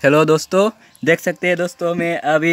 Hello दोस्तों देख सकते हैं दोस्तों मैं अभी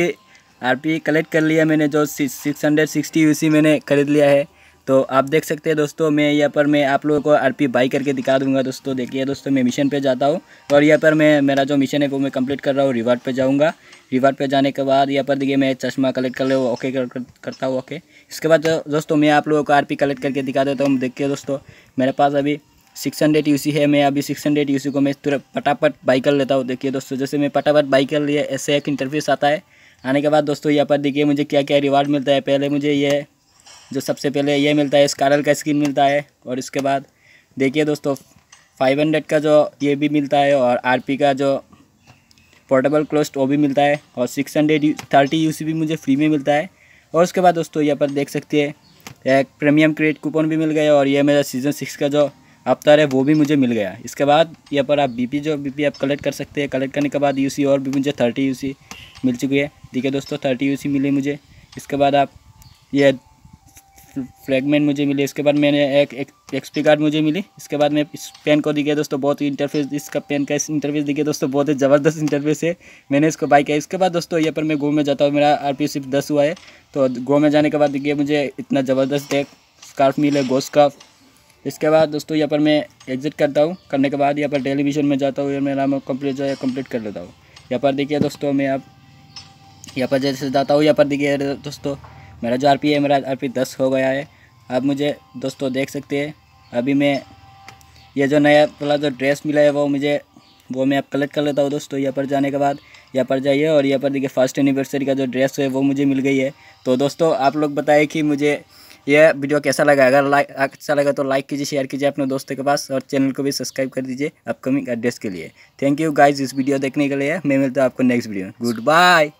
आरपी कलेक्ट कर लिया मैंने जो सिक्स हंड्रेड सिक्सटी यूसी मैंने ख़रीद लिया है। तो आप देख सकते हैं दोस्तों मैं यहाँ पर मैं आप लोगों को आरपी बाई करके दिखा दूँगा दोस्तों। देखिए दोस्तों मैं मिशन पे जाता हूँ और यहाँ पर मैं मेरा जो मिशन है वो मैं कंप्लीट कर रहा हूँ रिवार्ड पे जाऊँगा। रिवार्ड पे जाने के बाद यहाँ पर देखिए मैं चश्मा कलेक्ट कर ले ओके कर, कर, करता हूँ ओके इसके बाद दोस्तों मैं आप लोगों को आरपी कलेक्ट करके दिखा देता हूँ देखिए दोस्तों मेरे पास अभी सिक्स हंड्रेड यू है, मैं अभी सिक्स हंड्रेड यू को मैं तुरंत पटापट बाई कर लेता हूँ। देखिए दोस्तों, जैसे मैं पटापट बाई कर लिया, ऐसे एक इंटरफेस आता है। आने के बाद दोस्तों, यहाँ पर देखिए मुझे क्या क्या रिवार्ड मिलता है। पहले मुझे ये, जो सबसे पहले ये मिलता है स्कारल का स्किन मिलता है। और इसके बाद देखिए दोस्तों फाइव हंड्रेड का जो ये भी मिलता है और आर पी का जो पोर्टेबल क्लोस्ट वो भी मिलता है। और सिक्स हंड्रेड थर्टी यू भी मुझे फ्री में मिलता है। और उसके बाद दोस्तों, यहाँ पर देख सकते हैं, एक प्रीमियम क्रेडिट कूपन भी मिल गया और ये मेरा सीज़न सिक्स का जो अवतार है, वो भी मुझे मिल गया। इसके बाद यहाँ पर आप बीपी जो बीपी आप कलेक्ट कर सकते हैं। कलेक्ट करने के बाद यूसी और भी मुझे थर्टी यूसी मिल चुकी है। ठीक है दोस्तों थर्टी यूसी मिली मुझे। इसके बाद आप ये फ्रेगमेंट मुझे मिले। इसके बाद मैंने एक एक्सपी कार्ड मुझे मिली। इसके बाद मैं इस पेन को दिखे दोस्तों, बहुत ही इंटरफेस इसका पेन का इंटरफेस दिखे दोस्तों, बहुत ही ज़बरदस्त इंटरफेस है। मैंने इसको बाई किया इसके बाद दोस्तों यहाँ पर मैं गो में जाता हूँ। मेरा आर पी सिर्फ़ दस हुआ है। तो गो में जाने के बाद देखिए मुझे इतना ज़बरदस्त एक स्कार्फ मिले गो स्कार्फ इसके बाद दोस्तों यहाँ पर मैं एग्जिट करता हूँ। करने के बाद यहाँ पर टेलीविज़न में जाता हूँ मेरा मैं कंप्लीट जो है कंप्लीट कर लेता हूँ। यहाँ पर देखिए दोस्तों मैं आप यहाँ पर जैसे जाता हूँ, यहाँ पर देखिए दोस्तों मेरा जो आर है, मेरा आर दस हो गया है। आप मुझे दोस्तों देख सकते हैं। अभी मैं ये जो नया वाला जो ड्रेस मिला है वो मुझे, वो मैं आप कलेक्ट कर लेता हूँ दोस्तों। यहाँ पर जाने के बाद यहाँ पर जाइए और यहाँ पर देखिए फ़र्स्ट एनिवर्सरी का जो ड्रेस है वो मुझे मिल गई है। तो दोस्तों आप लोग बताएँ कि मुझे यह वीडियो कैसा लगा? अगर लाइक अच्छा लगा तो लाइक कीजिए शेयर कीजिए अपने दोस्तों के पास और चैनल को भी सब्सक्राइब कर दीजिए अपकमिंग एड्रेस के लिए। थैंक यू गाइज़ इस वीडियो देखने के लिए। मैं मिलता हूँ आपको नेक्स्ट वीडियो में। Good bye